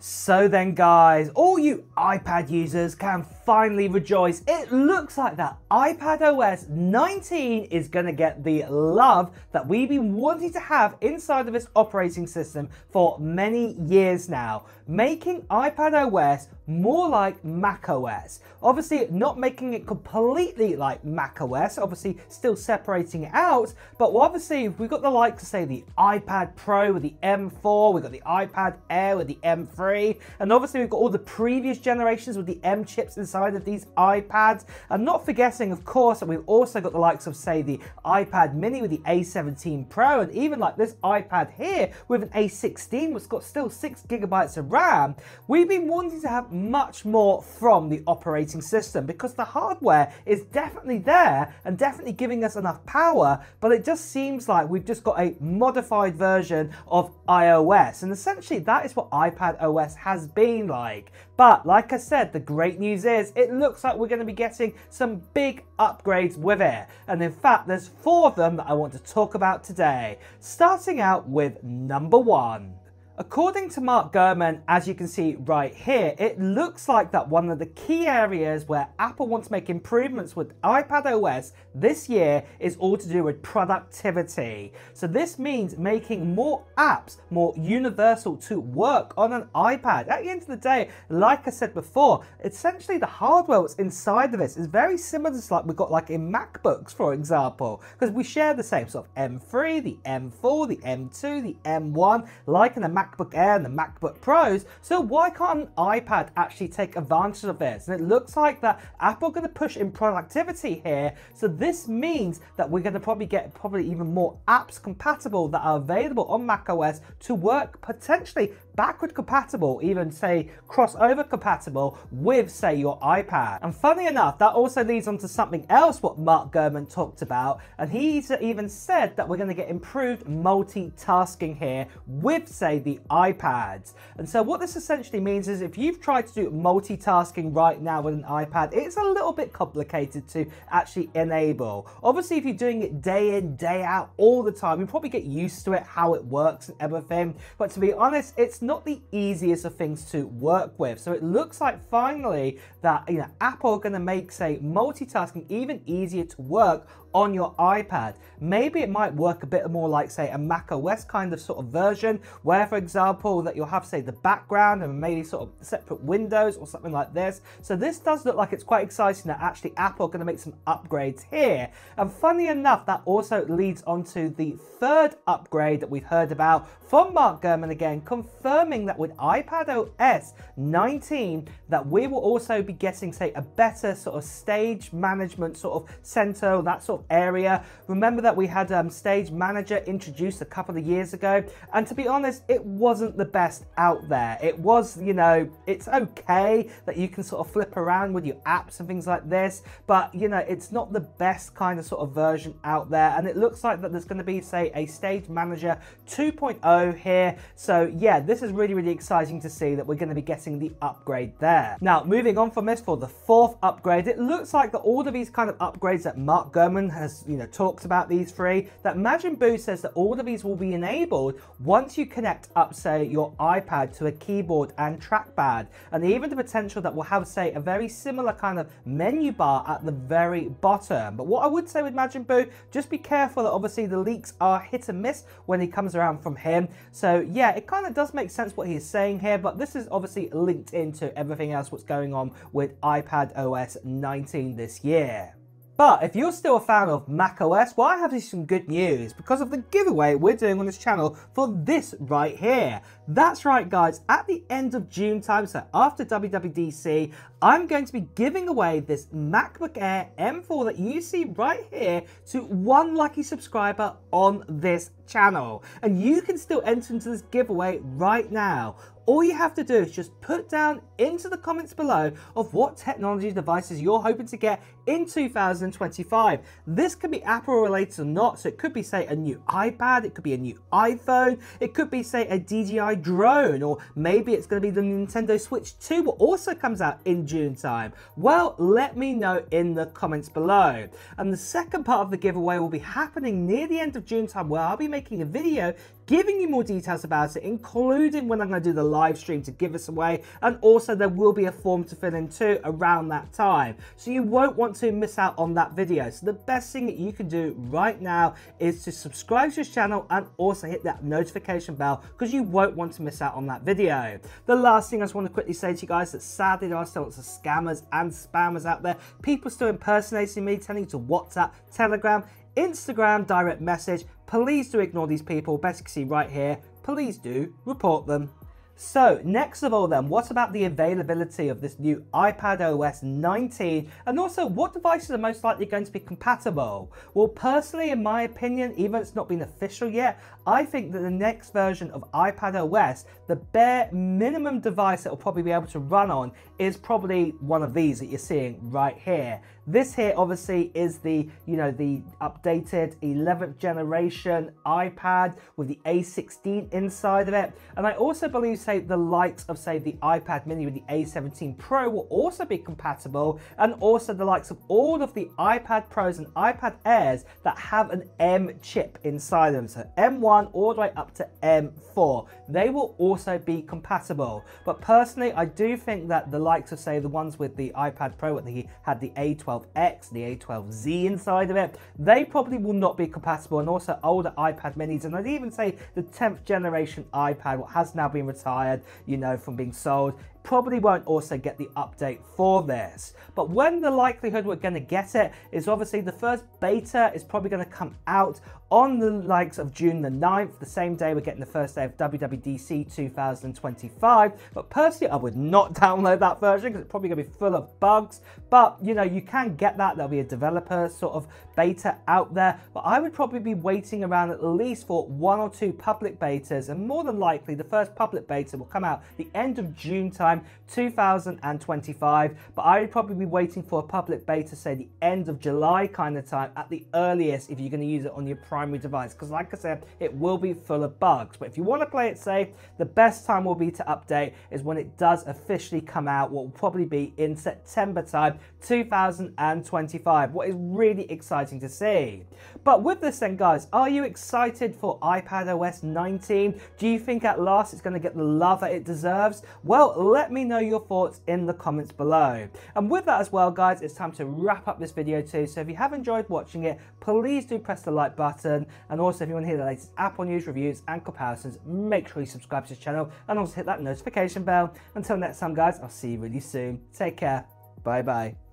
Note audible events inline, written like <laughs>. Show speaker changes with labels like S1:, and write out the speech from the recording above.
S1: So then guys, all you iPad users can finally rejoice. It looks like that iPad OS 19 is to get the love that we've been wanting to have inside of this operating system for many years now, making iPad OS more like Mac OS. Obviously not making it completely like Mac OS, obviously still separating it out, but obviously we've got the likes of say the iPad Pro with the M4, we've got the iPad Air with the M3, and obviously we've got all the previous generations with the M chips inside of these iPads. And not forgetting, of course, that we've also got the likes of, say, the iPad mini with the A17 Pro, and even like this iPad here with an A16, which got still six gigabytes of RAM. We've been wanting to have much more from the operating system because the hardware is definitely there and definitely giving us enough power, but it just seems like we've just got a modified version of iOS. And essentially that is what iPad OS has been like. But like I said, the great news is it looks like we're going to be getting some big upgrades with it. And in fact, there's four of them that I want to talk about today. Starting out with number one. According to Mark Gurman, as you can see right here, it looks like that one of the key areas where Apple wants to make improvements with iPad OS this year is all to do with productivity. So this means making more apps more universal to work on an iPad. At the end of the day, like I said before, essentially the hardware that's inside of this is very similar to like we've got like in MacBooks, for example, because we share the same sort of M3, the M4, the M2, the M1, like in a Mac MacBook Air and the MacBook Pros, so why can't an iPad actually take advantage of this? And it looks like that Apple are going to push in productivity here, so this means that we're going to probably get probably even more apps compatible that are available on macOS to work potentially backward compatible, even say crossover compatible with say your iPad. And funny enough, that also leads on to something else what Mark Gurman talked about, and he's even said that we're going to get improved multitasking here with say the iPads. And so what this essentially means is if you've tried to do multitasking right now with an iPad, it's a little bit complicated to actually enable. Obviously, if you're doing it day in, day out, all the time, you probably get used to it, how it works and everything. But to be honest, it's not the easiest of things to work with. So it looks like finally that you know Apple are going to make say multitasking even easier to work on your iPad. Maybe it might work a bit more like say a Mac OS kind of sort of version where for example that you'll have say the background and maybe sort of separate windows or something like this. So this does look like it's quite exciting that actually Apple are going to make some upgrades here. And funny enough that also leads on to the third upgrade that we've heard about from Mark Gurman again confirming that with iPad OS 19 that we will also be getting say a better sort of stage management sort of center that sort of area. Remember that we had um, Stage Manager introduced a couple of years ago, and to be honest, it wasn't the best out there. It was, you know, it's okay that you can sort of flip around with your apps and things like this, but you know, it's not the best kind of sort of version out there. And it looks like that there's going to be, say, a Stage Manager 2.0 here. So yeah, this is really, really exciting to see that we're going to be getting the upgrade there. Now, moving on from this for the fourth upgrade, it looks like that all of these kind of upgrades that Mark Gurman has, you know, talked about these three, that Majin Bu says that all of these will be enabled once you connect up, say, your iPad to a keyboard and trackpad. And even the potential that we'll have, say, a very similar kind of menu bar at the very bottom. But what I would say with Majin Bu, just be careful that obviously the leaks are hit and miss when he comes around from him. So yeah, it kind of does make sense what he's saying here, but this is obviously linked into everything else what's going on with iPad OS 19 this year. But if you're still a fan of macOS, well, I have some good news because of the giveaway we're doing on this channel for this right here. That's right, guys. At the end of June time, so after WWDC, I'm going to be giving away this MacBook Air M4 that you see right here to one lucky subscriber on this channel. And you can still enter into this giveaway right now all you have to do is just put down into the comments below of what technology devices you're hoping to get in 2025. This could be Apple related or not, so it could be say a new iPad, it could be a new iPhone, it could be say a DJI drone, or maybe it's going to be the Nintendo Switch 2, what also comes out in June time. Well, let me know in the comments below. And the second part of the giveaway will be happening near the end of June time where I'll be making a video giving you more details about it, including when I'm going to do the live stream to give us away. And also there will be a form to fill in too around that time. So you won't want to miss out on that video. So the best thing that you can do right now is to subscribe to this channel and also hit that notification bell because you won't want to miss out on that video. The last thing I just want to quickly say to you guys that sadly there are still lots of scammers and spammers out there. People still impersonating me, telling you to WhatsApp, Telegram, Instagram direct message. Please do ignore these people. Best you see right here. Please do report them. So next of all then, what about the availability of this new iPad OS 19 and also what devices are most likely going to be compatible? Well personally in my opinion, even it's not been official yet, I think that the next version of iPad OS, the bare minimum device that will probably be able to run on is probably one of these that you're seeing right here. This here obviously is the, you know, the updated 11th generation iPad with the A16 inside of it. And I also believe, say, the likes of, say, the iPad mini with the A17 Pro will also be compatible. And also the likes of all of the iPad Pros and iPad Airs that have an M chip inside them. So M1 all the way up to M4. They will also be compatible. But personally, I do think that the likes of, say, the ones with the iPad Pro, what they had the A12 a12X, the A12Z inside of it, they probably will not be compatible and also older iPad minis and I'd even say the 10th generation iPad, what has now been retired, you know, from being sold, probably won't also get the update for this. But when the likelihood we're going to get it is obviously the first beta is probably going to come out on the likes of June the 9th, the same day we're getting the first day of WWDC 2025. But personally, I would not <laughs> download that version because it's probably going to be full of bugs. But you know, you can get that. There'll be a developer sort of beta out there. But I would probably be waiting around at least for one or two public betas. And more than likely, the first public beta will come out the end of June time, 2025. But I would probably be waiting for a public beta, say the end of July kind of time at the earliest if you're going to use it on your primary device. Because like I said it will be full of bugs. But if you want to play it safe the best time will be to update is when it does officially come out what will probably be in September time 2025 what is really exciting to see. But with this then guys are you excited for iPad OS 19 do you think at last it's going to get the love that it deserves? Well let me know your thoughts in the comments below and with that as well guys it's time to wrap up this video too so if you have enjoyed watching it please do press the like button. And also, if you want to hear the latest Apple news, reviews, and comparisons, make sure you subscribe to this channel and also hit that notification bell. Until next time, guys, I'll see you really soon. Take care. Bye bye.